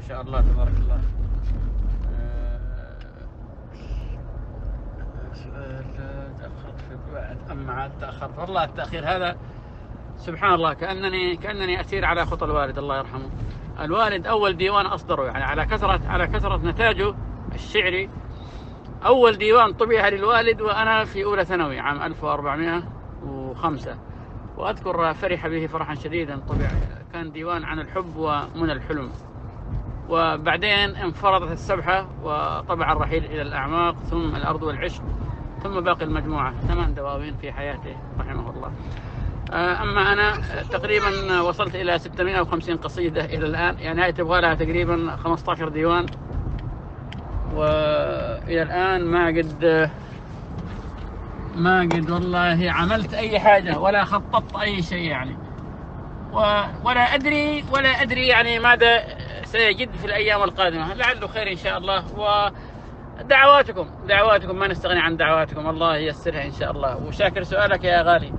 ما شاء الله تبارك الله. تأخرت في الوعد أما عاد تأخرت والله التأخير هذا سبحان الله كأنني كأنني أسير على خطى الوالد الله يرحمه. الوالد أول ديوان أصدره يعني على كثرة على كثرة نتاجه الشعري أول ديوان طبع للوالد وأنا في أولى ثانوي عام 1405 وأذكر فرح به فرحا شديدا طبع كان ديوان عن الحب ومنى الحلم. وبعدين انفرضت السبحة وطبع الرحيل إلى الأعماق ثم الأرض والعشق ثم باقي المجموعة. ثمان دواوين في حياته رحمه الله. آه، أما أنا تقريبا وصلت إلى 650 قصيدة إلى الآن. يعني هاي تبغى لها تقريبا 15 ديوان. وإلى الآن ما قد ما قد والله عملت أي حاجة ولا خططت أي شيء يعني. ولا أدري ولا أدري يعني ماذا سيجد في الأيام القادمة. لعله خير إن شاء الله. ودعواتكم دعواتكم. ما نستغني عن دعواتكم. الله ييسرها إن شاء الله. وشاكر سؤالك يا غالي.